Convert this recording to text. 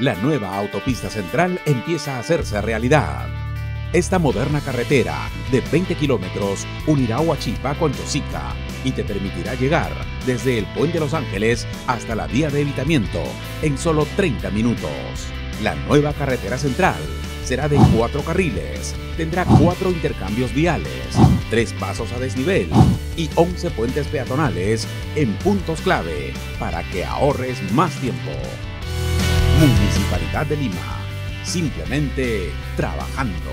la nueva autopista central empieza a hacerse realidad. Esta moderna carretera de 20 kilómetros unirá Huachipa con Chosica y te permitirá llegar desde el Puente de Los Ángeles hasta la vía de evitamiento en solo 30 minutos. La nueva carretera central será de cuatro carriles, tendrá cuatro intercambios viales, tres pasos a desnivel y 11 puentes peatonales en puntos clave para que ahorres más tiempo. Municipalidad de Lima, simplemente trabajando.